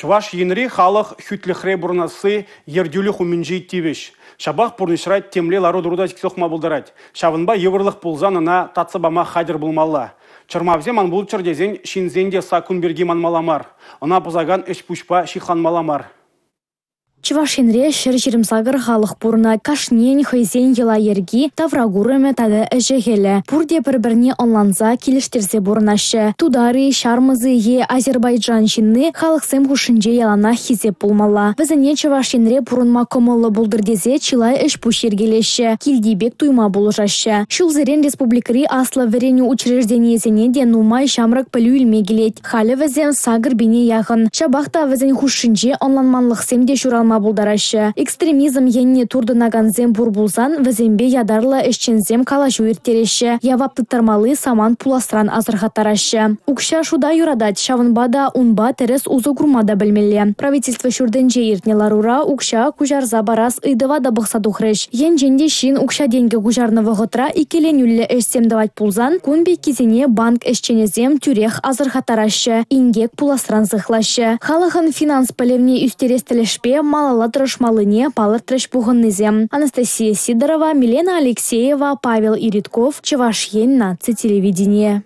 Чуваш енри халық хүтліхре бұрнасы ердюлі хумінжей тивеш. Шабақ бұрнышрайт темле лару дұруда тіксоқма бұлдарад. Шавынба еврлық бұлзанына татсыбама хадыр бұлмалла. Чырмавзе ман бұл чырдезен шинзенде сакун берге манмаламар. Она бұзаган үш пұшпа шиханмаламар. Чувашинре шыр жирымсагыр халық пурна кашнен хойзен ела ерги таврагурыме тады әжігелі. Пурде бір-біріне онланза келіштерзе бурнашы. Тудары шармызы е Азербайджан жинны халық ялана хизеп пулмала. Візіне Чувашинре пурынма комылы булдырдезе чилай эш пуш ергелеші. Килдибек туйма булжашы. Шулзерен республикари аслы вереню учреждениесене де нумай шамрак пілу илме візен сагыр біне яғын. Шабақта візен хушинже онланманлық шуралма ма булдарашы. Экстремизм енне турдынаганзем бурбулзан візембе ядарлы эшчензем калашу иртереші. Явапты тармалы саман пуластран азырхаттарашы. Укша шуда юрадать шавынбада унба терес узы курмада білмелі. Правительство шурденже иртне ларура укша кужарза барас ыдыва да бұқса духрыш. Ен женде шин укша денге кужарны вғытра икелен үлі эшсем давать пулзан кунбе кизене банк эшченезем тюрех азырхаттарашы. Ингек пуластран зыхлашы. Халахын финанс пілевне үстерестілішпе малала малалатрышмалыне палыртрыш пухыннизем. Анастасия Сидорова, Милена Алексеева, Павел Иритков, Чевашьень, наци телевидение.